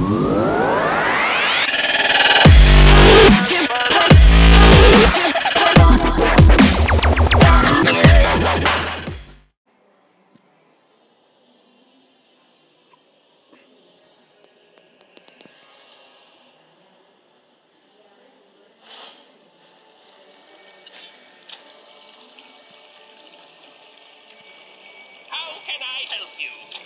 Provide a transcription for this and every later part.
Can I help you?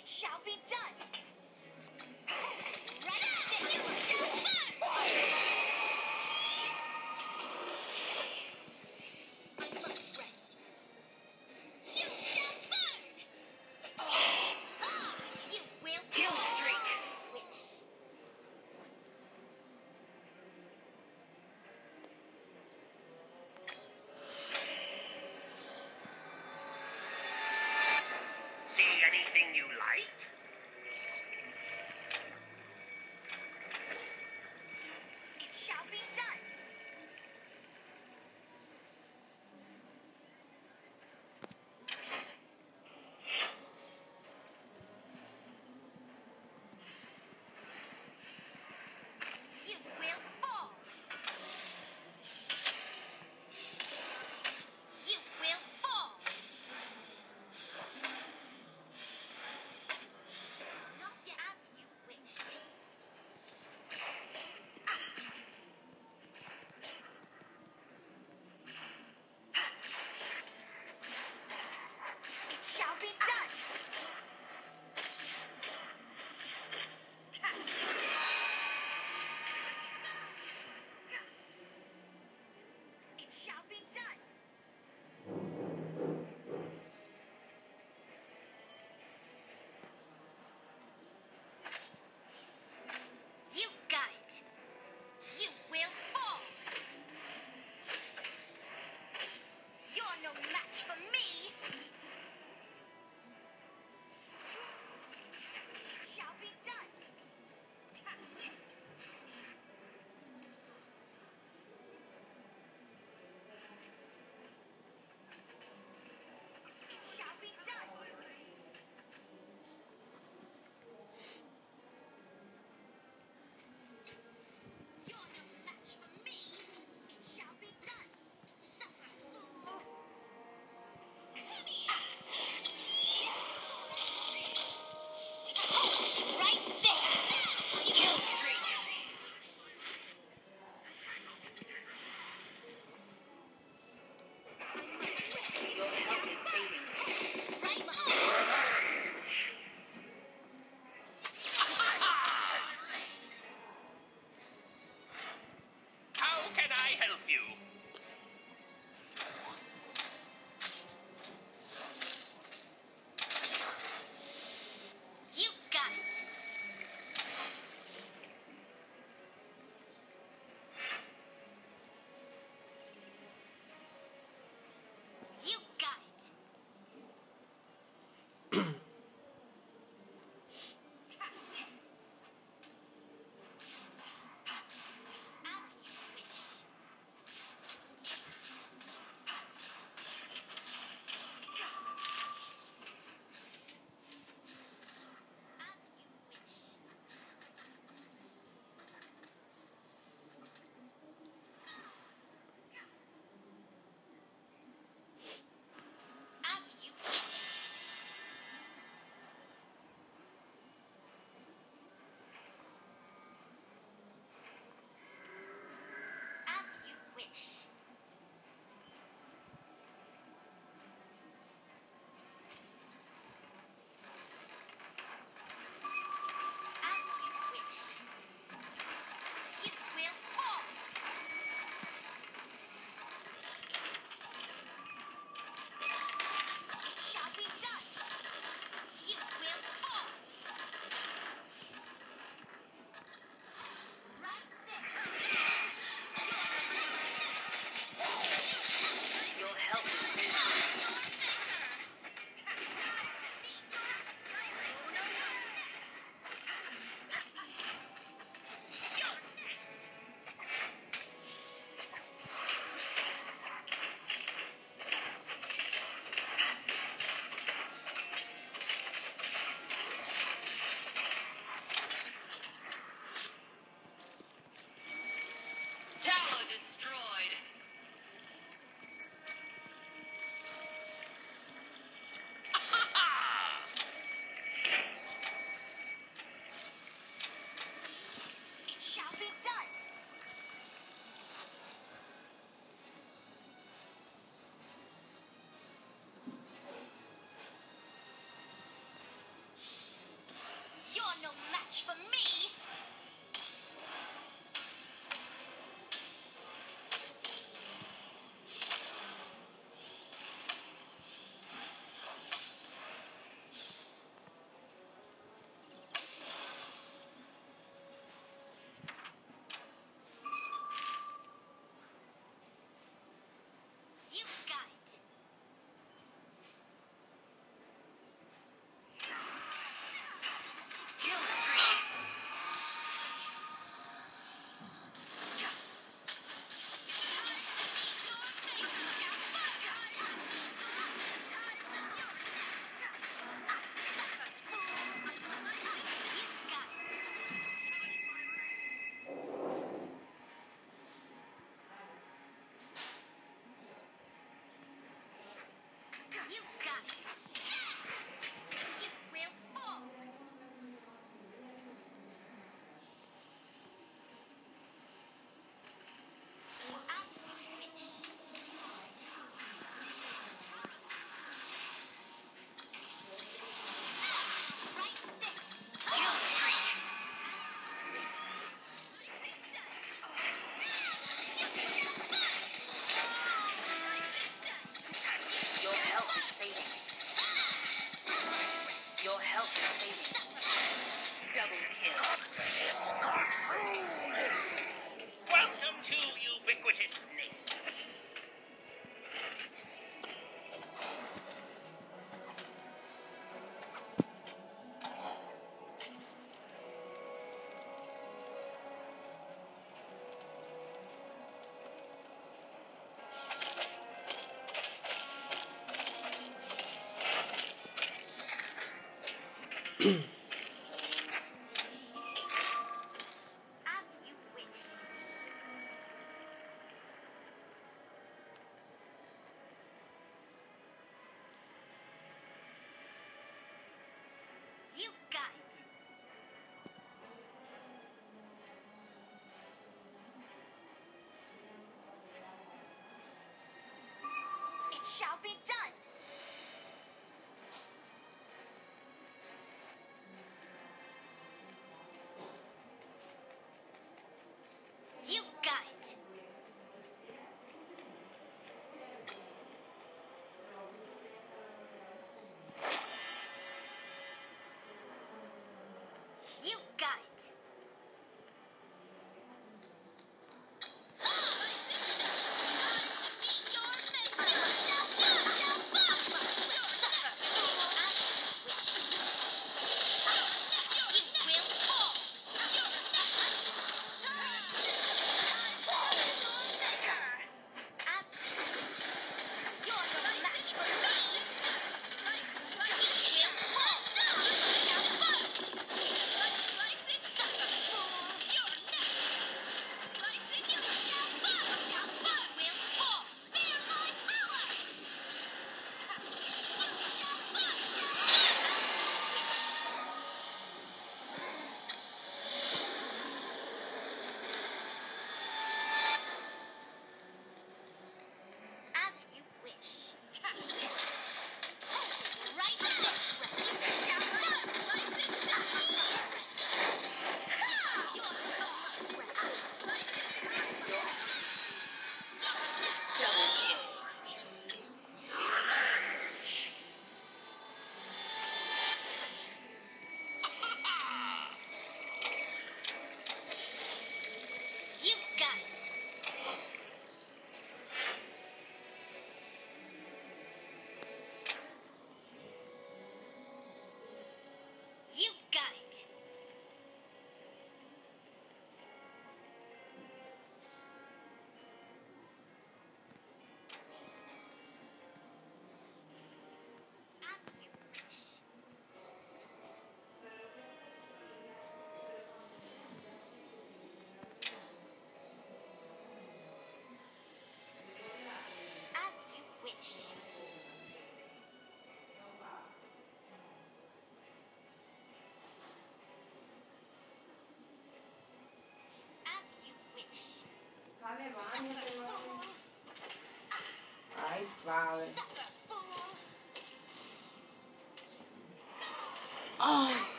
It shall be done.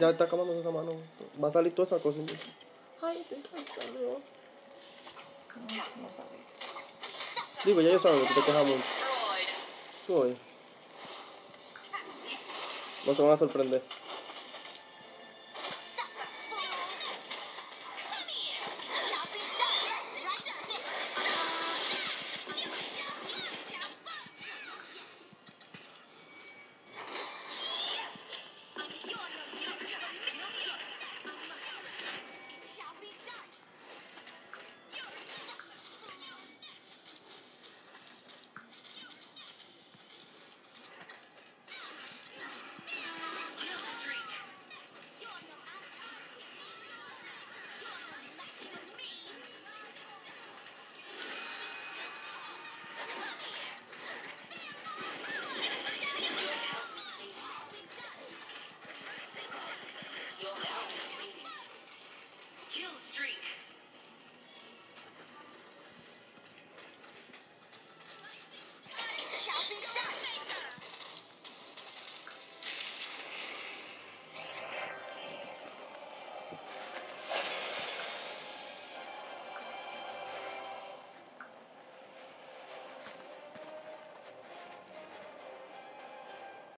Ya está acabando esa mano. Va a salir toda esa cosa. Ay, estoy cansado. No, no sabe. Digo, ya yo saben que te quejas mucho. No se van a sorprender.